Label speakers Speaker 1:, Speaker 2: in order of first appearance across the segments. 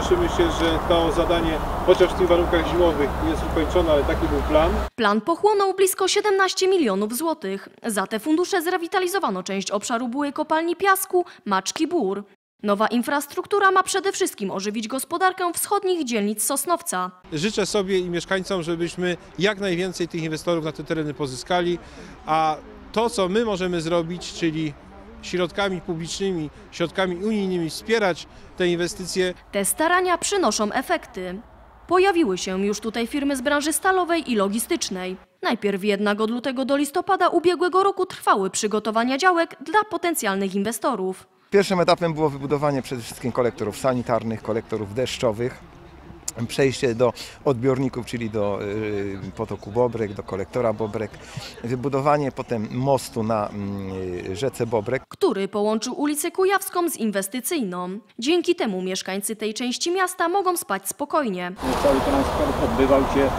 Speaker 1: cieszymy się, że to zadanie, chociaż w tych warunkach zimowych, jest ukończone, ale taki był plan.
Speaker 2: Plan pochłonął blisko 17 milionów złotych. Za te fundusze zrewitalizowano część obszaru byłej kopalni piasku Maczki Bór. Nowa infrastruktura ma przede wszystkim ożywić gospodarkę wschodnich dzielnic Sosnowca.
Speaker 1: Życzę sobie i mieszkańcom, żebyśmy jak najwięcej tych inwestorów na te tereny pozyskali, a to, co my możemy zrobić, czyli środkami publicznymi, środkami unijnymi wspierać te inwestycje,
Speaker 2: Te starania przynoszą efekty. Pojawiły się już tutaj firmy z branży stalowej i logistycznej. Najpierw jednak od lutego do listopada ubiegłego roku trwały przygotowania działek dla potencjalnych inwestorów.
Speaker 3: Pierwszym etapem było wybudowanie przede wszystkim kolektorów sanitarnych, kolektorów deszczowych, przejście do odbiorników, czyli do y, potoku Bobrek, do kolektora Bobrek, wybudowanie potem mostu na y, rzece Bobrek,
Speaker 2: który połączył ulicę Kujawską z inwestycyjną. Dzięki temu mieszkańcy tej części miasta mogą spać spokojnie.
Speaker 4: Cały transport odbywał się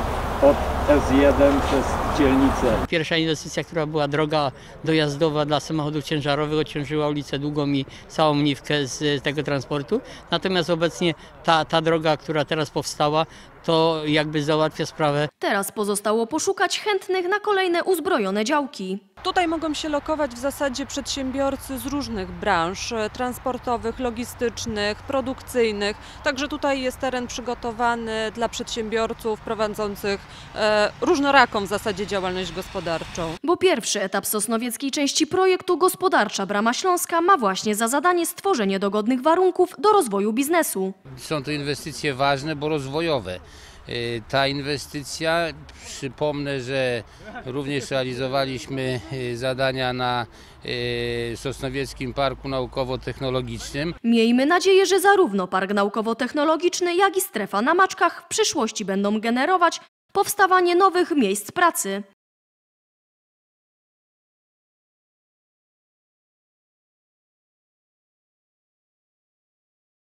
Speaker 4: od S1 przez dzielnicę.
Speaker 5: Pierwsza inwestycja, która była droga dojazdowa dla samochodów ciężarowych, ociążyła ulicę Długą i całą Niwkę z tego transportu. Natomiast obecnie ta, ta droga, która teraz powstała, to jakby załatwia sprawę
Speaker 2: Teraz pozostało poszukać chętnych na kolejne uzbrojone działki.
Speaker 6: Tutaj mogą się lokować w zasadzie przedsiębiorcy z różnych branż e, transportowych, logistycznych, produkcyjnych. Także tutaj jest teren przygotowany dla przedsiębiorców prowadzących e, różnoraką w zasadzie działalność gospodarczą.
Speaker 2: Bo pierwszy etap sosnowieckiej części projektu Gospodarcza Brama Śląska ma właśnie za zadanie stworzenie dogodnych warunków do rozwoju biznesu.
Speaker 7: Są to inwestycje ważne, bo rozwojowe. Y, Ta inwestycja, przypomnę, że również realizowaliśmy y, zadania na y, Sosnowieckim Parku Naukowo-Technologicznym.
Speaker 2: Miejmy nadzieję, że zarówno Park Naukowo-Technologiczny, jak i strefa na Maczkach w przyszłości będą generować powstawanie nowych miejsc pracy.